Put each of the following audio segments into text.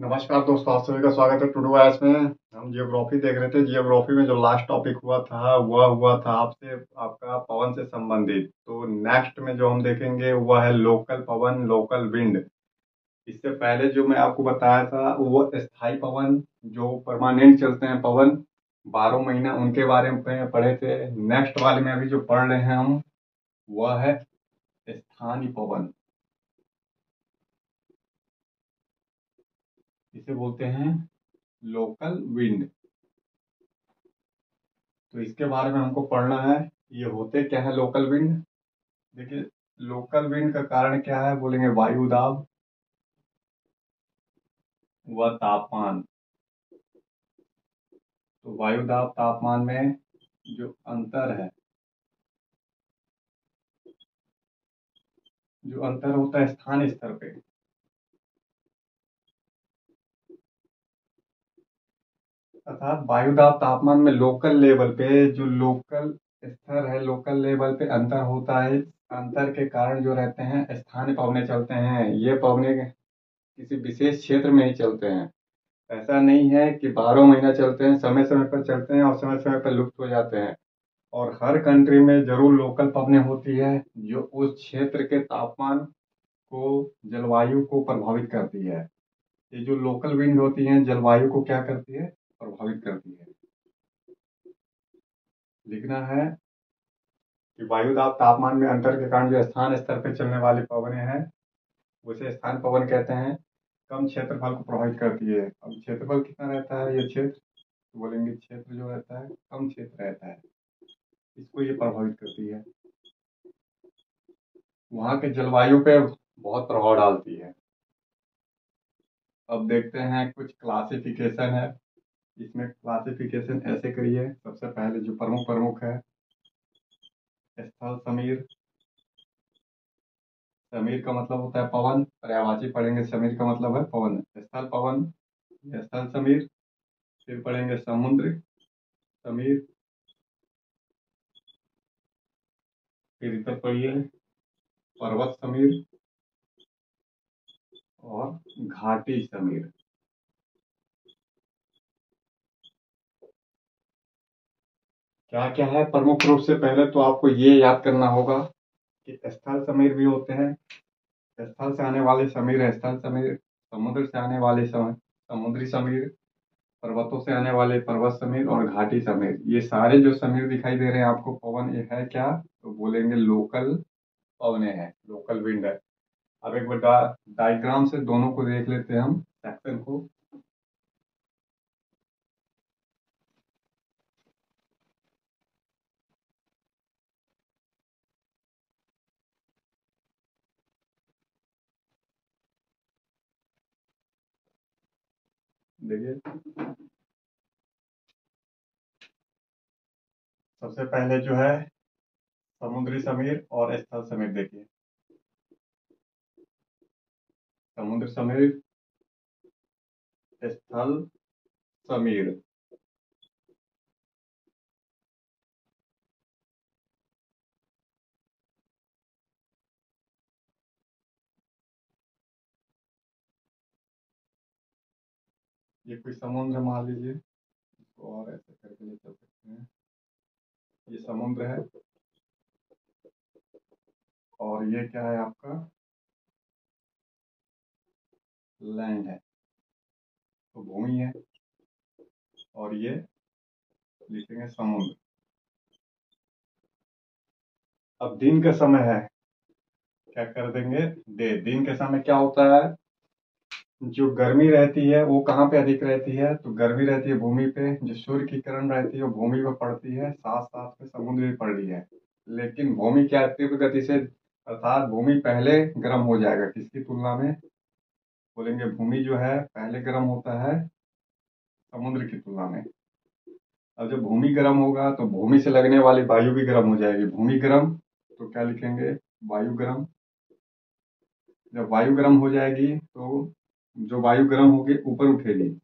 नमस्कार दोस्तों, आप सभी का स्वागत है टुडू आयस में। हम जियोग्राफी देख रहे थे। जियोग्राफी में जो लास्ट टॉपिक हुआ था, वह हुआ था आपसे, आपका पवन से संबंधित। तो नेक्स्ट में जो हम देखेंगे, वह है लोकल पवन लोकल विंड इससे पहले जो मैं आपको बताया था, वो स्थायी पवन, जो परमानेंट चलते हैं पवन, बारह महीना उनके बारे में पढ़े थे। नेक्स्ट वाले में अभी जो पढ़ रहे हैं हम, वह है स्थानीय पवन। इसे बोलते हैं लोकल विंड तो इसके बारे में हमको पढ़ना है, ये होते क्या है लोकल विंड देखिए लोकल विंड का कारण क्या है, बोलेंगे वायु दाब व तापमान। तो वायु दाब तापमान में जो अंतर है, जो अंतर होता है स्थान स्तर पे अर्थात वायुदाब तापमान में लोकल लेवल पे जो लोकल स्तर है लोकल लेवल पे अंतर होता है, अंतर के कारण जो रहते हैं, स्थानीय पवने चलते हैं। ये पवने किसी विशेष क्षेत्र में ही चलते हैं। ऐसा नहीं है कि बारह महीना चलते हैं, समय समय पर चलते हैं और समय समय पर लुप्त हो जाते हैं। और हर कंट्री में ज़रूर लोकल पवने होती है, जो उस क्षेत्र के तापमान को, जलवायु को प्रभावित करती है। ये जो लोकल विंड होती है, जलवायु को क्या करती है? प्रभावित करती है। लिखना है कि वायुदाब तापमान में अंतर के कारण जो स्थान स्तर पर चलने वाली पवनें हैं, उसे स्थान पवन कहते हैं। कम क्षेत्रफल को प्रभावित करती है। अब क्षेत्रफल कितना रहता है ये क्षेत्र? तो बोलेंगे क्षेत्र जो रहता है, कम क्षेत्र रहता है। इसको ये प्रभावित करती है। वहाँ के जलवायु पे बहुत प्रभाव डालती है। अब देखते हैं कुछ क्लासिफिकेशन है। इसमें क्लासिफिकेशन ऐसे करिए सबसे पहले जो प्रमुख प्रमुख है, स्थल समीर। समीर का मतलब होता है पवन, पर्यावाची पढ़ेंगे, समीर का मतलब है पवन। स्थल पवन, स्थल समीर, फिर पढ़ेंगे समुद्र, समीर। फिर इधर पढ़िए, पर्वत समीर और घाटी समीर। क्या क्या है? प्रमुख रूप से पहले तो आपको ये याद करना होगा कि स्थल समीर भी होते हैं। स्थल से आने वाले समीर स्थल समीर समुद्र से आने वाले समुद्री समीर, पर्वतों से आने वाले पर्वत समीर और घाटी समीर। ये सारे जो समीर दिखाई दे रहे हैं आपको, पवन, ये है क्या? तो बोलेंगे लोकल पवने हैं। लोकल विंड है। अब एक बार डायग्राम से दोनों को देख लेते हैं हम। सेक्शन को देखिए। सबसे पहले जो है, समुद्री समीर और स्थल समीर देखिए। समुद्र समीर, स्थल समीर। ये कोई समुद्र मान लीजिए इसको और ऐसे करके ले चल सकते हैं। ये समुद्र है। और ये क्या है आपका? लैंड है। तो भूमि है। और ये लिखेंगे समुद्र। अब दिन का समय है। क्या कर देंगे? डे। दिन के समय क्या होता है? जो गर्मी रहती है, वो कहाँ पे अधिक रहती है? तो गर्मी रहती है भूमि पे, जो सूर्य की किरण रहती है वो भूमि पे पड़ती है साथ साथ में समुद्र भी पड़ रही है। लेकिन भूमि क्या तीव्र गति से, अर्थात भूमि पहले गर्म हो जाएगा। किसकी तुलना में? बोलेंगे भूमि जो है, पहले गर्म होता है समुद्र की तुलना में। अब जब भूमि गर्म होगा तो भूमि से लगने वाली वायु भी गर्म हो जाएगी। भूमि गर्म तो क्या लिखेंगे? वायु गर्म। जब वायु गर्म हो जाएगी तो जो वायु गर्म होगी ऊपर उठेगी।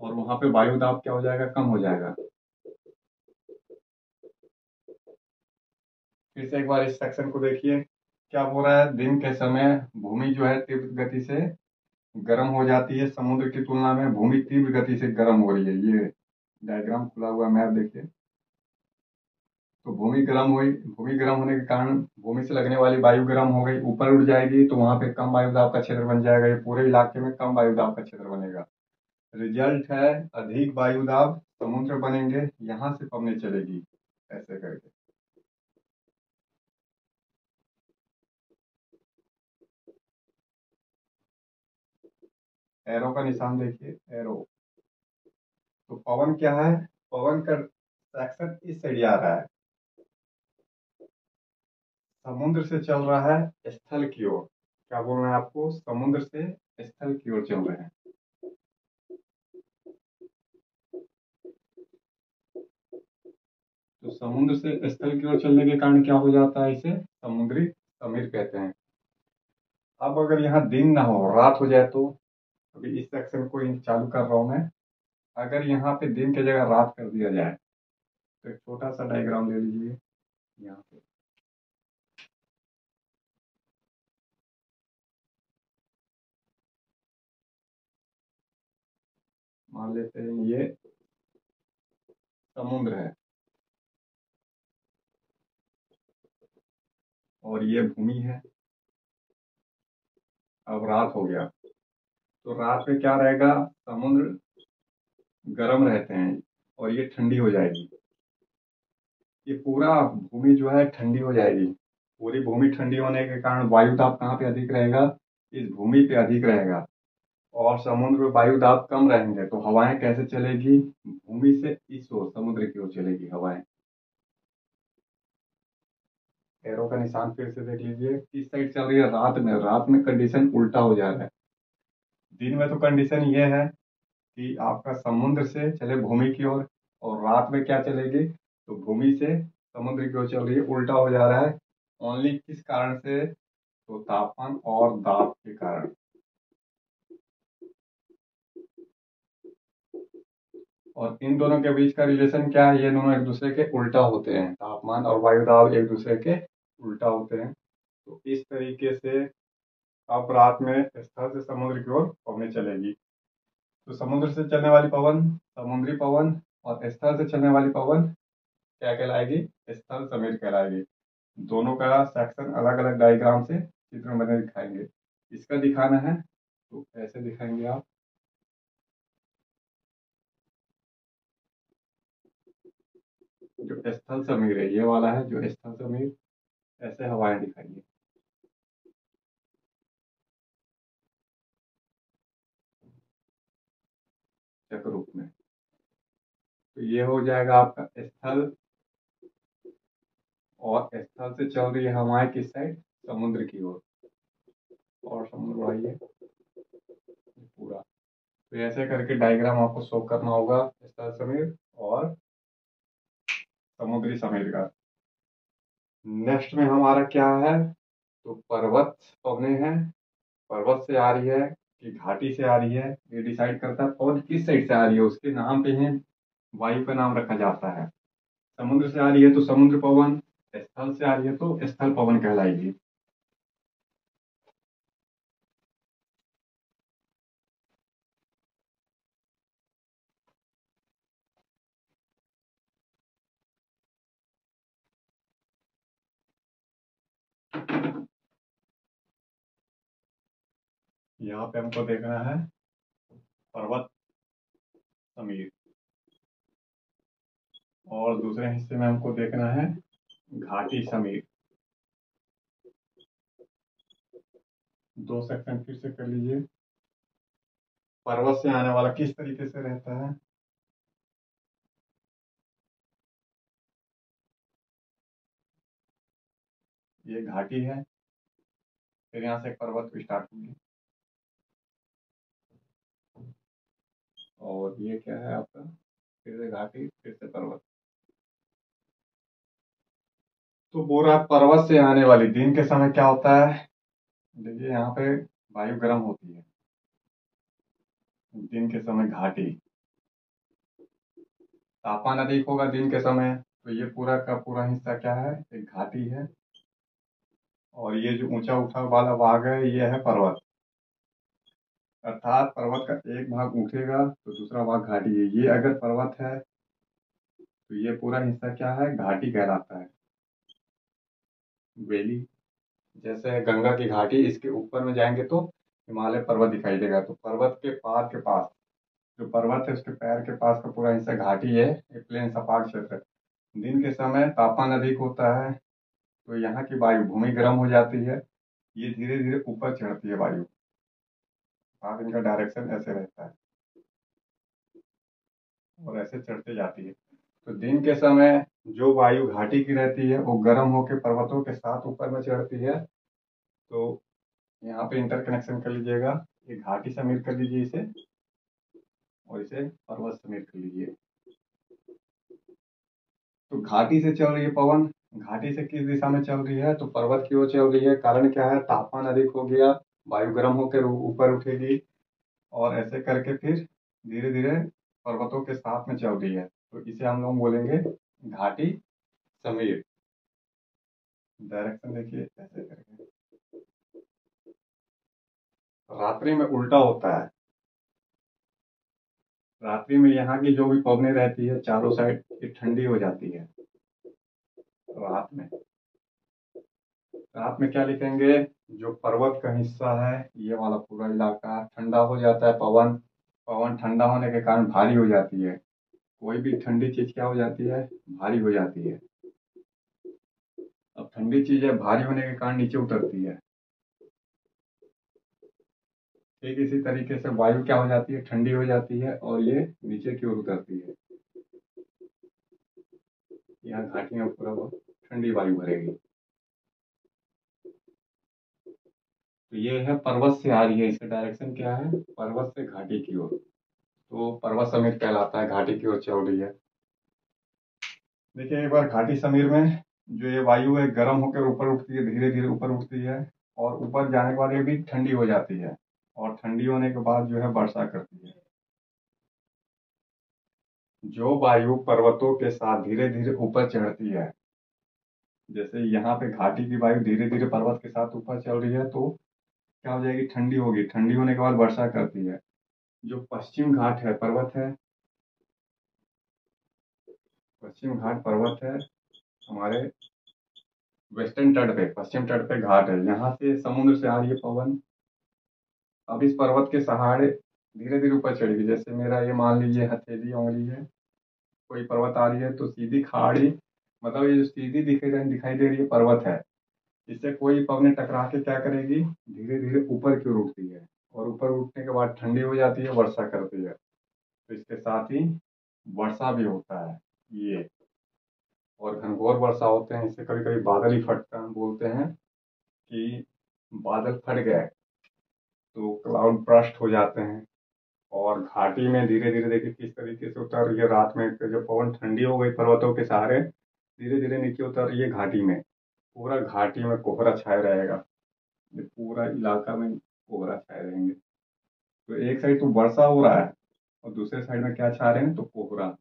और वहाँ पे वायु दाब क्या हो जाएगा? कम हो जाएगा। फिर से एक बार इस सेक्शन को देखिए। क्या बोल रहा है? दिन के समय भूमि जो है तीव्र गति से गर्म हो जाती है। समुद्र की तुलना में भूमि तीव्र गति से गर्म हो रही है। ये डायग्राम खुला हुआ मैप देखिए। तो भूमि गर्म हुई। भूमि गर्म होने के कारण भूमि से लगने वाली वायु गर्म हो गई, ऊपर उठ जाएगी तो वहाँ पे कम वायुदाब का क्षेत्र बन जाएगा। ये पूरे इलाके में कम वायुदाब का क्षेत्र बनेगा। रिज़ल्ट है अधिक वायुदाब समुद्र बनेंगे, यहाँ से पवने चलेगी, ऐसे करके। एरो का निशान देखिए, एरो। तो पवन क्या है? पवन का सेक्शन इस साइड आ रहा है। समुद्र से चल रहा है, स्थल की ओर। क्या बोल रहे हैं आपको? समुद्र से स्थल की ओर चल रहे हैं। तो समुद्र से स्थल की ओर चलने के कारण क्या हो जाता है इसे? समुद्री समीर कहते हैं। अब अगर यहाँ दिन ना हो, रात हो जाए तो? अभी इस सेक्शन को चालू कर रहा हूँ मैं। अगर यहाँ पे दिन की जगह रात कर दिया जाए तो एक छोटा सा डायग्राम ले लीजिए यहाँ पे मान लेते हैं ये समुद्र है। और ये भूमि है। अब रात हो गया। तो रात में क्या रहेगा? समुद्र गर्म रहते हैं और ये ठंडी हो जाएगी। ये पूरा भूमि जो है ठंडी हो जाएगी। पूरी भूमि ठंडी होने के कारण वायु ताप कहाँ पे अधिक रहेगा? इस भूमि पे अधिक रहेगा। और समुद्र में वायु दाब कम रहेंगे तो हवाएँ कैसे चलेगी? भूमि से इस ओर समुद्र की ओर चलेगी हवाएँ। एरो का निशान फिर से देख लीजिए। किस साइड चल रही है रात में। रात में कंडीशन उल्टा हो जा रहा है। दिन में तो कंडीशन ये है कि आपका समुद्र से चले भूमि की ओर और, रात में क्या चलेगी? तो भूमि से समुद्र की ओर चल रही है उल्टा हो जा रहा है। ओनली किस कारण से? तो तापमान और दाब के कारण। और इन दोनों के बीच का रिलेशन क्या है? ये दोनों एक दूसरे के उल्टा होते हैं, तापमान और वायु दाब एक दूसरे के उल्टा होते हैं। तो इस तरीके से अब रात में स्थल से समुद्र की ओर पवने चलेगी। तो समुद्र से चलने वाली पवन, समुद्री पवन और स्थल से चलने वाली पवन क्या कहलाएगी? स्थल समीर कहलाएगी। दोनों का सेक्शन अलग अलग डायग्राम से चित्र बने दिखाएँगे। इसका दिखाना है तो ऐसे दिखाएँगे आप। जो स्थल समीर है, ये वाला है जो स्थल समीर, ऐसे हवाएँ दिखाइए चक्र रूप में। तो ये हो जाएगा आपका स्थल। और स्थल से चल रही है हवाएँ किस साइड? समुद्र की ओर। और समुद्र बढ़ाइए। पूरा। तो ऐसे करके डायग्राम आपको शो करना होगा स्थल समीर और समुद्री समीर का। नेक्स्ट में हमारा क्या है? तो पर्वत पवने हैं। पर्वत से आ रही है कि घाटी से आ रही है। ये डिसाइड करता है पवन किस साइड से आ रही है, उसके नाम पे है वायु का नाम रखा जाता है। समुद्र से आ रही है तो समुद्र पवन, स्थल से आ रही है तो स्थल पवन कहलाएगी। यहाँ पे हमको देखना है पर्वत समीर। और दूसरे हिस्से में हमको देखना है घाटी समीर। दो सेक्शन फिर से कर लीजिए। पर्वत से आने वाला किस तरीके से रहता है? ये घाटी है, फिर यहाँ से पर्वत स्टार्ट होगी और ये क्या है आपका? फिर से घाटी, फिर से पर्वत। तो बोरा पर्वत से आने वाली दिन के समय क्या होता है? देखिए, यहाँ पे वायु गर्म होती है। दिन के समय घाटी। तापमान अधिक होगा दिन के समय तो ये पूरा का पूरा हिस्सा क्या है? एक घाटी है। और ये जो ऊँचा उठा वाला भाग है, ये है पर्वत। अर्थात पर्वत का एक भाग उठेगा तो दूसरा भाग घाटी है। ये अगर पर्वत है तो ये पूरा हिस्सा क्या है? घाटी कहलाता है। वैली, जैसे गंगा की घाटी इसके ऊपर में जाएँगे तो हिमालय पर्वत दिखाई देगा। तो पर्वत के पार के पास, जो पर्वत है उसके पैर के पास का पूरा हिस्सा घाटी है, ये प्लेन सपाट क्षेत्र दिन के समय तापमान अधिक होता है तो यहाँ की वायु भूमि गर्म हो जाती है। ये धीरे धीरे ऊपर चढ़ती है वायु। आप इनका डायरेक्शन ऐसे रहता है। और ऐसे चढ़ते जाती है। तो दिन के समय जो वायु घाटी की रहती है, वो गर्म होकर पर्वतों के साथ ऊपर में चढ़ती है। तो यहाँ पे इंटरकनेक्शन कर लीजिएगा। ये घाटी समीर कर लीजिए इसे और इसे पर्वत समीर कर लीजिए। तो घाटी से चल रही है पवन। घाटी से किस दिशा में चल रही है? तो पर्वत की ओर चल रही है। कारण क्या है? तापमान अधिक हो गया। वायु गर्म होकर ऊपर उठेगी और ऐसे करके फिर धीरे धीरे पर्वतों के साथ में चल रही है। तो इसे हम लोग बोलेंगे घाटी समीर। डायरेक्शन देखिए, ऐसे करके। रात्रि में उल्टा होता है। रात्रि में यहाँ की जो भी पवने रहती है, चारों साइड ठंडी हो जाती है। रात में। रात में क्या लिखेंगे? जो पर्वत का हिस्सा है, ये वाला पूरा इलाका ठंडा हो जाता है, पवन। पवन ठंडा होने के कारण भारी हो जाती है। कोई भी ठंडी चीज़ क्या हो जाती है? भारी हो जाती है। अब ठंडी चीज़ें भारी होने के कारण नीचे उतरती है। ठीक इसी तरीके से वायु क्या हो जाती है? ठंडी हो जाती है और ये नीचे की ओर उतरती है। यहाँ घाटियाँ पूरा ठंडी वायु भरेगी। तो ये है पर्वत से आ रही है, इसका डायरेक्शन क्या है? पर्वत से घाटी की ओर। तो पर्वत समीर कहलाता है, घाटी की ओर चल रही है। देखिए, एक बार घाटी समीर में जो ये वायु है, गर्म होकर ऊपर उठती है धीरे धीरे ऊपर उठती है और ऊपर जाने के बाद ये भी ठंडी हो जाती है और ठंडी होने के बाद जो है वर्षा करती है। जो वायु पर्वतों के साथ धीरे धीरे ऊपर चढ़ती है, जैसे यहाँ पे घाटी की वायु धीरे धीरे पर्वत के साथ ऊपर चल रही है तो क्या हो जाएगी? ठंडी होगी। ठंडी होने के बाद वर्षा करती है। जो पश्चिम घाट है, पर्वत है, पश्चिम घाट, पर्वत है, हमारे वेस्टर्न तट पे, पश्चिम तट पे घाट है। यहाँ से समुद्र से आ रही है पवन। अब इस पर्वत के सहारे धीरे धीरे ऊपर चढ़ेगी जैसे मेरा ये मान लीजिए, हथेली उंगली है, कोई पर्वत आ रही है तो सीधी खाड़ी मतलब ये जो सीधी दिखाई दिखाई दे रही है, पर्वत है। इससे कोई पवने टकरा के क्या करेगी? धीरे धीरे ऊपर की ओर उठती है और ऊपर उठने के बाद ठंडी हो जाती है, वर्षा करती है। तो इसके साथ ही वर्षा भी होता है, ये। और घनघोर वर्षा होते हैं, इससे कभी कभी बादल ही फटता है, बोलते हैं कि बादल फट गए तो क्लाउड ब्रस्ट हो जाते हैं। और घाटी में धीरे धीरे देखिए किस तरीके से उतर रही है, रात में जब पवन ठंडी हो गई पर्वतों के सहारे धीरे धीरे नीचे उतर रही है घाटी में। पूरा घाटी में कोहरा छाया रहेगा। पूरा इलाका में कोहरा छाए रहेंगे। तो एक साइड तो वर्षा हो रहा है और दूसरे साइड में क्या छा रहे हैं? तो कोहरा।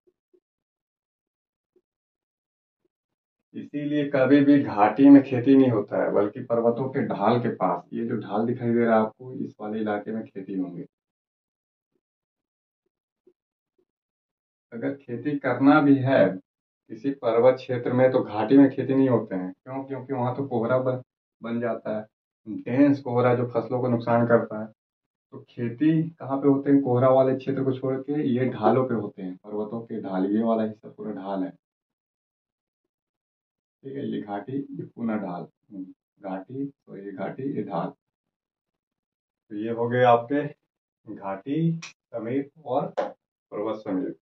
इसीलिए कभी भी घाटी में खेती नहीं होता है, बल्कि पर्वतों के ढाल के पास। ये जो ढाल दिखाई दे रहा है आपको, इस वाले इलाके में खेती होंगे। अगर खेती करना भी है किसी पर्वत क्षेत्र में तो घाटी में खेती नहीं होते हैं। क्यों? क्योंकि वहाँ तो कोहरा बन बन जाता है। डेंस कोहरा जो फ़सलों को नुकसान करता है। तो खेती कहाँ पे होते हैं? कोहरा वाले क्षेत्र को छोड़ के ये ढालों पे होते हैं। पर्वतों के ढाल ये वाला हिस्सा पूरा ढाल है। ठीक है, ये घाटी, ये पुनः ढाल। घाटी तो ये घाटी, ये ढाल। तो ये हो गए आपके घाटी, समीप और पर्वत समीर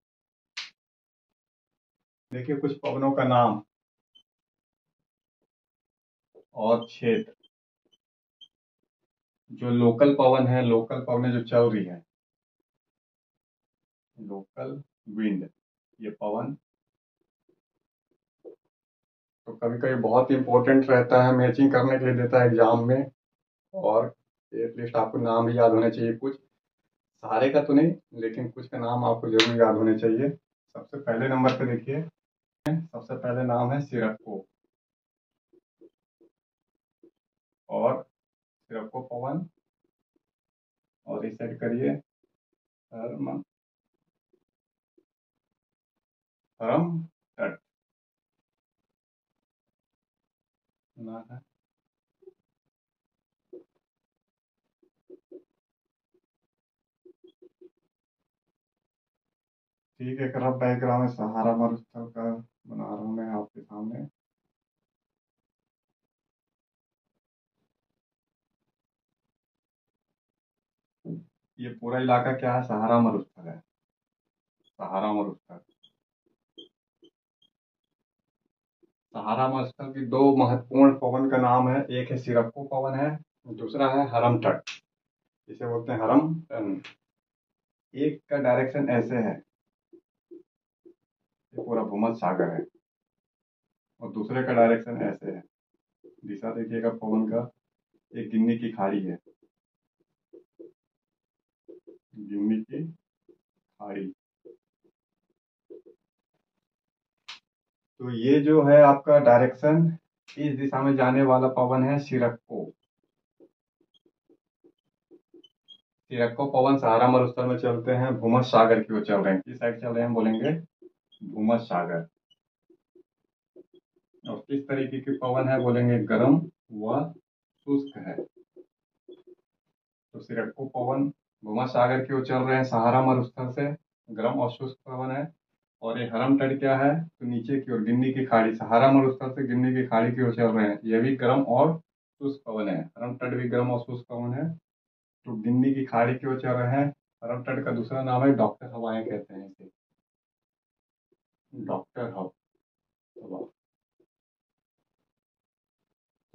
देखिए, कुछ पवनों का नाम और क्षेत्र जो लोकल पवन है, लोकल पवने जो चल रही है, लोकल विंड, ये पवन तो कभी कभी बहुत इंपॉर्टेंट रहता है मैचिंग करने के लिए देता है एग्ज़ाम में, और एटलीस्ट आपको नाम भी याद होने चाहिए। कुछ सारे का तो नहीं, लेकिन कुछ का नाम आपको ज़रूर याद होने चाहिए। सबसे पहले नंबर पे देखिए। सबसे पहले नाम है सिरक्को और सिरपको पवन। और साइड करिए। तट। ना है। ठीक है डायग्राम है सहारा मरुस्थल का बना रहा हूँ मैं आपके सामने। ये पूरा इलाका क्या है? सहारा मरुस्थल है। सहारा मरुस्थल। सहारा मरुस्थल की दो महत्वपूर्ण पवन का नाम है। एक है सिरप्पो पवन है, दूसरा है हरम तट। इसे बोलते हैं हरम एक का डायरेक्शन ऐसे है। ये पूरा भूमध सागर है। और दूसरे का डायरेक्शन ऐसे है। दिशा देखिएगा, पवन का एक गिन्नी की खाड़ी है। गिन्नी की खाड़ी। तो ये जो है आपका डायरेक्शन इस दिशा में जाने वाला पवन है सिरक्को। सिरक्को पवन सहारा मरुस्थल में चलते हैं भूमध सागर की ओर चल रहे हैं। किस साइड चल रहे हैं बोलेंगे भूमध सागर। और किस तरीके की पवन है बोलेंगे गर्म व शुष्क है। तो सिरक्को पवन भूमध सागर की ओर चल रहे हैं, सहारा मरुस्थल से। गर्म और शुष्क पवन है। और ये हरम तट क्या है? तो नीचे की ओर गिन्नी की खाड़ी, सहारा मरुस्थल से गिन्नी की खाड़ी की ओर चल रहे हैं। यह भी गर्म और शुष्क पवन है। हरम तट भी गर्म और शुष्क पवन है। तो गिन्नी की खाड़ी की ओर चल रहे हैं। हरम तट का दूसरा नाम है डॉक्टर हवाएँ कहते हैं डॉक्टर हवा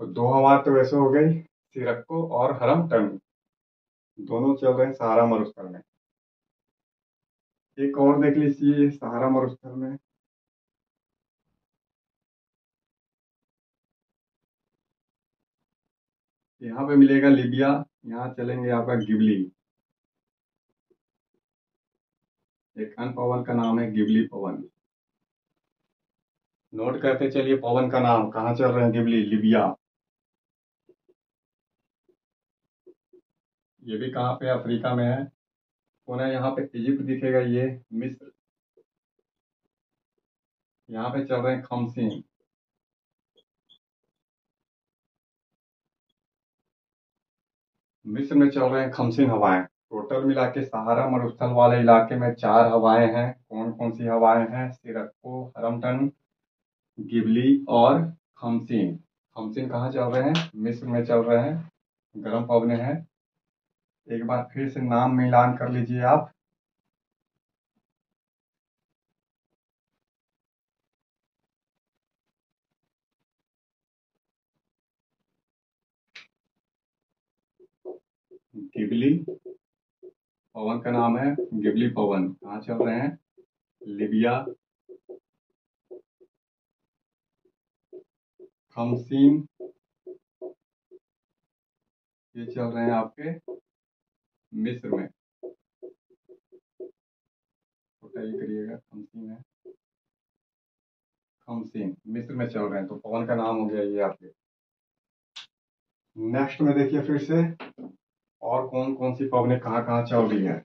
तो दो हवा तो वैसे हो गई सिरक्को और हरम टन दोनों चल रहे हैं सहारा मरुस्थल में। एक और देख लीजिए, सहारा मरुस्थल में। यहाँ पे मिलेगा लिबिया, यहाँ चलेंगे आपका गिबली। एक अन्य पवन का नाम है गिबली पवन। नोट करते चलिए, पवन का नाम। कहाँ चल रहे हैं गिबली लिबिया। ये भी कहाँ पे? अफ्रीका में है। पुनः यहाँ पे इजिप्ट दिखेगा ये, मिस्र। यहाँ पे चल रहे हैं खमसीन। मिस्र में चल रहे हैं खमसीन हवाएँ। टोटल मिला के सहारा मरुस्थल वाले इलाके में चार हवाएँ हैं। कौन कौन सी हवाएँ हैं? सिरक्को हरमटन गिबली और खमसीन। खमसीन कहाँ चल रहे हैं? मिस्र में चल रहे हैं। गर्म पवने हैं। एक बार फिर से नाम मिलान कर लीजिए आप। गिबली पवन का नाम है। गिबली पवन कहाँ चल रहे हैं? लिबिया खमसीन ये चल रहे हैं आपके मिस्र में। करिएगा खमसीन है। खमसीन मिस्र में चल रहे हैं तो पवन का नाम हो गया ये आपके। नेक्स्ट में देखिए फिर से, और कौन कौन सी पवने कहाँ कहाँ चल रही है?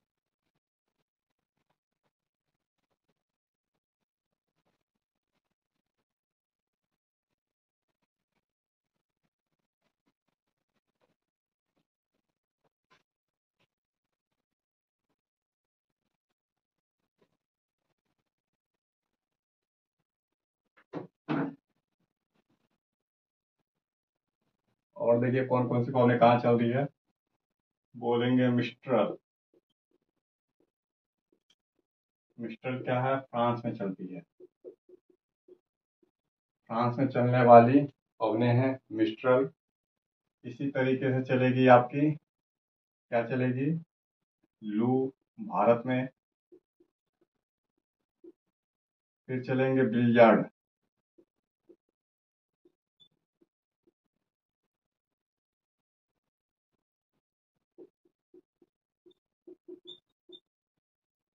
और देखिए कौन कौन सी पवने कहाँ चल रही है। बोलेंगे मिस्ट्रल मिस्टर क्या है, फ्रांस में चलती है। फ्रांस में चलने वाली पवने हैं मिस्ट्रल इसी तरीके से चलेगी आपकी। क्या चलेगी? लू, भारत में। फिर चलेंगे बिलियार्ड।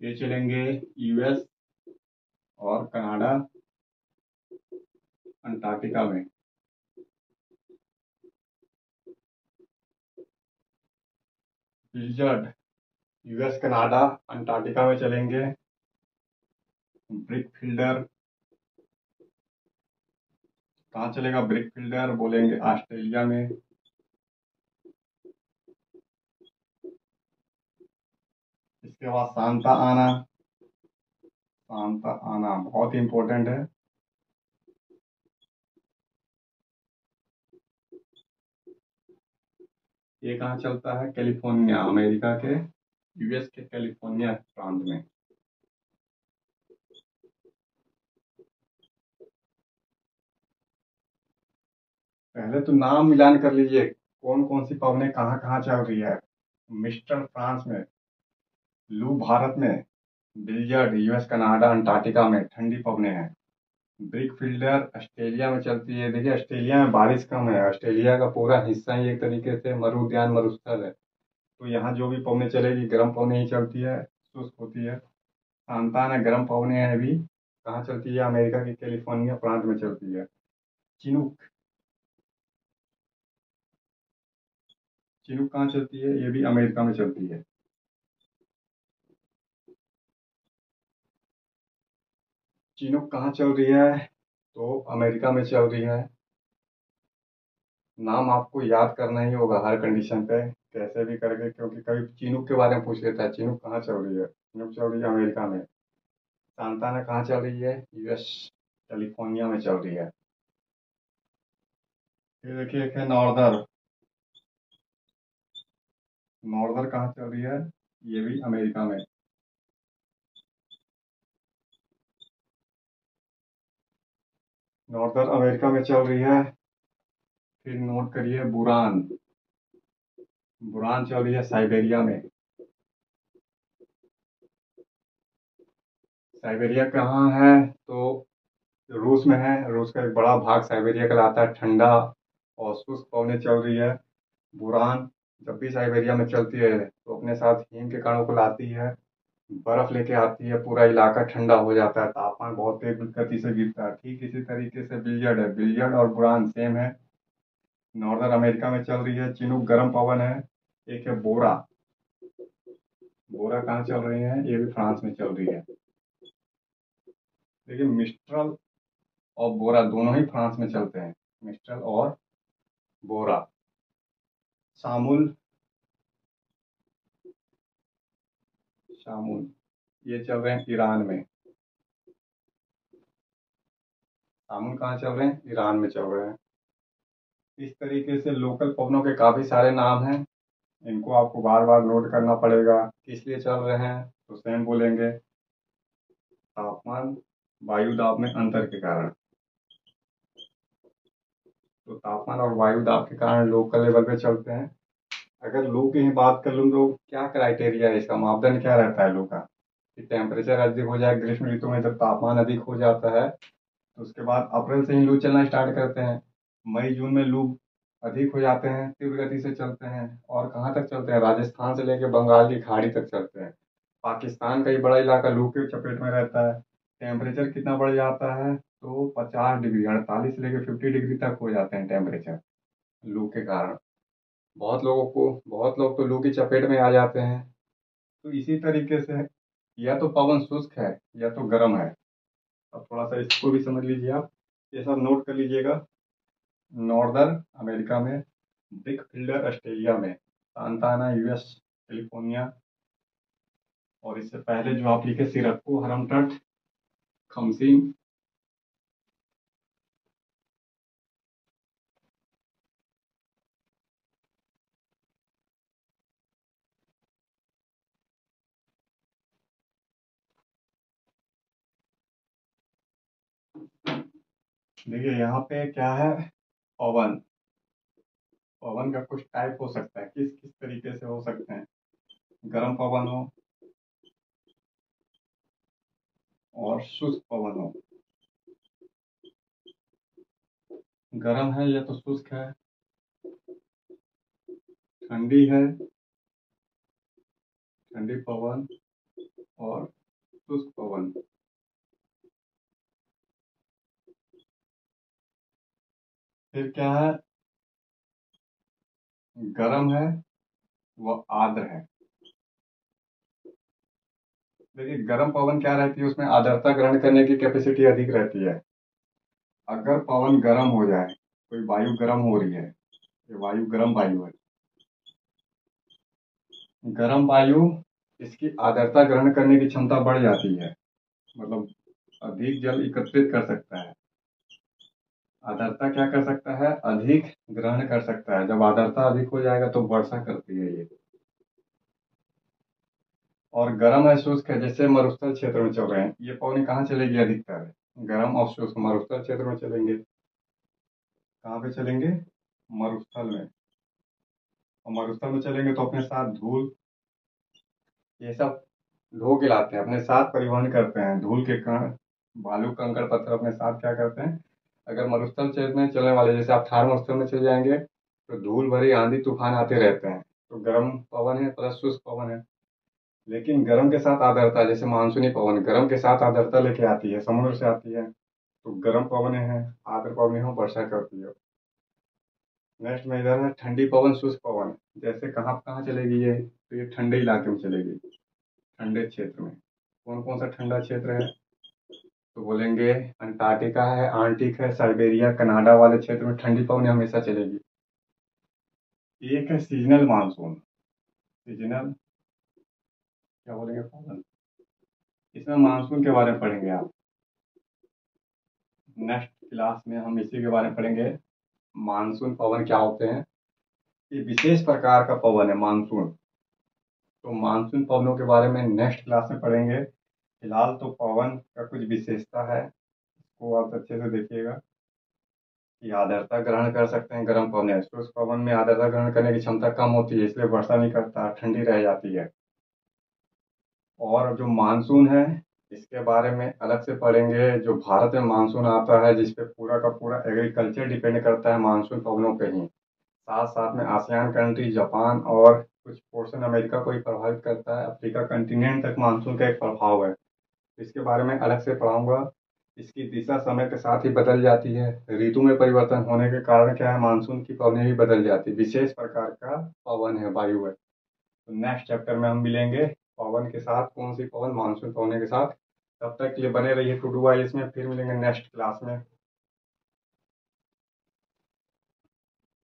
ये चलेंगे यूएस और कनाडा, अंटार्कटिका में। ब्लिजर्ड यूएस कनाडा, अंटार्कटिका में चलेंगे। ब्रिक फील्डर, कहाँ चलेगा ब्रिक फील्डर? बोलेंगे ऑस्ट्रेलिया में। इसके बाद सांता आना। सांता आना बहुत ही इंपॉर्टेंट है। ये कहाँ चलता है? कैलिफ़ोर्निया अमेरिका के यूएस के कैलिफ़ोर्निया प्रांत में। पहले तो नाम मिलान कर लीजिए। कौन कौन सी पवने कहाँ कहाँ चल रही है? मिस्टर फ्रांस में। लू भारत में, बिलियर्ड, यूएस, कनाडा, अंटार्कटिका में ठंडी पवने हैं। ब्रिक फील्डर ऑस्ट्रेलिया में चलती है। देखिए, ऑस्ट्रेलिया में बारिश कम है। ऑस्ट्रेलिया का पूरा हिस्सा ही एक तरीके से मरु उद्यान मरुस्थल है। तो यहाँ जो भी पवने चलेगी, गर्म पवने ही चलती है, शुष्क होती है। सांतान है, गर्म पवने हैं अभी कहाँ चलती है? अमेरिका की कैलिफ़ोर्निया प्रांत में चलती है। चिनुक। चिनुक कहाँ चलती है? ये भी अमेरिका में चलती है। चिनुक कहाँ चल रही है? तो अमेरिका में चल रही है। नाम आपको याद करना ही होगा हर कंडीशन पे, कैसे भी करके, क्योंकि कभी चिनुक के बारे में पूछ लेता है चिनुक कहाँ चल रही है? चिनुक चल रही है अमेरिका में। सांताना कहाँ चल रही है? यूएस कैलिफ़ोर्निया में चल रही है। फिर देखिए, एक है नॉर्दर नॉर्दर कहाँ चल रही है? ये भी अमेरिका में। नॉर्दर अमेरिका में चल रही है। फिर नोट करिए बुरान बुरान चल रही है साइबेरिया में। साइबेरिया कहाँ है? तो रूस में है। रूस का एक बड़ा भाग साइबेरिया कहलाता है, ठंडा। और शुष्क पवने चल रही है। बुरान जब भी साइबेरिया में चलती है तो अपने साथ हिम के कणों को लाती है। बर्फ़ लेके आती है, पूरा इलाका ठंडा हो जाता है, तापमान बहुत तेज गति से गिरता है। ठीक इसी तरीके से बिलियर्ड है। बिलियर्ड और बुरान सेम है। नॉर्दर्न अमेरिका में चल रही है चिनुक, गर्म पवन है। एक है बोरा। बोरा कहाँ चल रही है? ये भी फ्रांस में चल रही है। देखिए, मिस्ट्रल और बोरा दोनों ही फ्रांस में चलते हैं। मिस्ट्रल और बोरा। शामुल शामुल ये चल रहे हैं ईरान में। शामुल कहाँ चल रहे हैं? ईरान में चल रहे हैं। इस तरीके से लोकल पवनों के काफ़ी सारे नाम हैं। इनको आपको बार बार नोट करना पड़ेगा, किस लिए चल रहे हैं तो सेम बोलेंगे। तापमान वायु दाब में अंतर के कारण। तो तापमान और वायु दाब के कारण लोकल लेवल पे चलते हैं। अगर लू की ही बात कर लूँ तो क्या क्राइटेरिया है इसका? मापदंड क्या रहता है लू का? कि टेम्परेचर अधिक हो जाए, ग्रीष्म ऋतु में जब तापमान अधिक हो जाता है तो उसके बाद अप्रैल से ही लू चलना स्टार्ट करते हैं। मई, जून में लू अधिक हो जाते हैं, तीव्र गति से चलते हैं और कहाँ तक चलते हैं? राजस्थान से लेकर बंगाल की खाड़ी तक चलते हैं। पाकिस्तान का ही बड़ा इलाका लू के चपेट में रहता है। टेम्परेचर कितना बढ़ जाता है? तो पचास डिग्री, अड़तालीस से लेकर फिफ्टी डिग्री तक हो जाते हैं टेम्परेचर लू के कारण। बहुत लोगों को, बहुत लोग तो लू की चपेट में आ जाते हैं। तो इसी तरीके से या तो पवन शुष्क है, या तो गर्म है। अब थोड़ा सा इसको भी समझ लीजिए आप। ये सब नोट कर लीजिएगा। नॉर्दर्न अमेरिका में ब्रिक फील्डर ऑस्ट्रेलिया में सांताना यूएस कैलिफ़ोर्निया और इससे पहले जो आप लिखे सिरक्को हरमटट खमसिंग देखिए, यहाँ पे क्या है? पवन पवन का कुछ टाइप हो सकता है। किस किस तरीके से हो सकते हैं? गर्म पवन हो और शुष्क पवन हो। गर्म है या तो शुष्क है? ठंडी है। ठंडी पवन और शुष्क पवन फिर क्या है? गर्म है वह आर्द्र है। देखिए, गर्म पवन क्या रहती है? उसमें आर्द्रता ग्रहण करने की कैपेसिटी अधिक रहती है। अगर पवन गर्म हो जाए, कोई वायु गर्म हो रही है, ये वायु गर्म वायु है। गर्म वायु, इसकी आर्द्रता ग्रहण करने की क्षमता बढ़ जाती है। मतलब अधिक जल एकत्रित कर सकता है। आर्द्रता क्या कर सकता है? अधिक ग्रहण कर सकता है। जब आर्द्रता अधिक हो जाएगा तो वर्षा करती है ये। और गर्म शुष्क है जैसे मरुस्थल क्षेत्र में चल रहे हैं, ये पौनी कहाँ चलेगी अधिकतर? गर्म शुष्क मरुस्थल क्षेत्र में चलेंगे। कहाँ पे चलेंगे? मरुस्थल में। और मरुस्थल में चलेंगे तो अपने साथ धूल, ये सब ढो के लाते हैं। अपने साथ परिवहन करते हैं। धूल के कण बालू कंकड़ पत्थर अपने साथ क्या करते हैं? अगर मरुस्थल क्षेत्र में चलने वाले, जैसे आप थार मरुस्थल में चले जाएँगे तो धूल भरी आंधी तूफ़ान आते रहते हैं। तो गर्म पवन है, प्लस शुष्क पवन है। लेकिन गर्म के साथ आदरता जैसे मानसूनी पवन, गर्म के साथ आदरता लेके आती है, समुद्र से आती है तो गर्म पवन है आदर पवन हो, वर्षा करती है। नेक्स्ट में इधर है, ठंडी पवन, शुष्क पवन। जैसे कहाँ कहाँ चलेगी ये? तो ये ठंडे इलाके में चलेगी, ठंडे क्षेत्र में। कौन कौन सा ठंडा क्षेत्र है? तो बोलेंगे, अंटार्कटिका है आर्टिक है, साइबेरिया, कनाडा वाले क्षेत्र में ठंडी पवन हमेशा चलेगी। एक है सीजनल मानसून। सीजनल, क्या बोलेंगे पवन? इसमें मानसून के बारे में पढ़ेंगे आप। नेक्स्ट क्लास में हम इसी के बारे में पढ़ेंगे, मानसून पवन क्या होते हैं? ये विशेष प्रकार का पवन है मानसून। तो मानसून पवनों के बारे में नेक्स्ट क्लास में पढ़ेंगे। फ़िलहाल तो पवन का कुछ विशेषता है, इसको आप अच्छे से देखिएगा कि आर्द्रता ग्रहण कर सकते हैं गर्म पवन है शुष्क पवन में आर्द्रता ग्रहण करने की क्षमता कम होती है, इसलिए वर्षा नहीं करता, ठंडी रह जाती है। और जो मानसून है, इसके बारे में अलग से पढ़ेंगे। जो भारत में मानसून आता है जिसपे पूरा का पूरा एग्रीकल्चर डिपेंड करता है मानसून पवनों पे ही। साथ साथ में आसियान कंट्री जापान और कुछ पोर्शन अमेरिका को ही प्रभावित करता है। अफ्रीका कंटिनेंट तक मानसून का एक प्रभाव है। इसके बारे में अलग से पढ़ाऊँगा। इसकी दिशा समय के साथ ही बदल जाती है। ऋतु में परिवर्तन होने के कारण क्या है? मानसून की पवन भी बदल जाती है। विशेष प्रकार का पवन है, वायु है। तो नेक्स्ट चैप्टर में हम मिलेंगे। पवन के साथ कौन सी पवन? मानसून पवने के साथ। तब तक के लिए बने रहिए टू डू वाई इसमें फिर मिलेंगे नेक्स्ट क्लास में।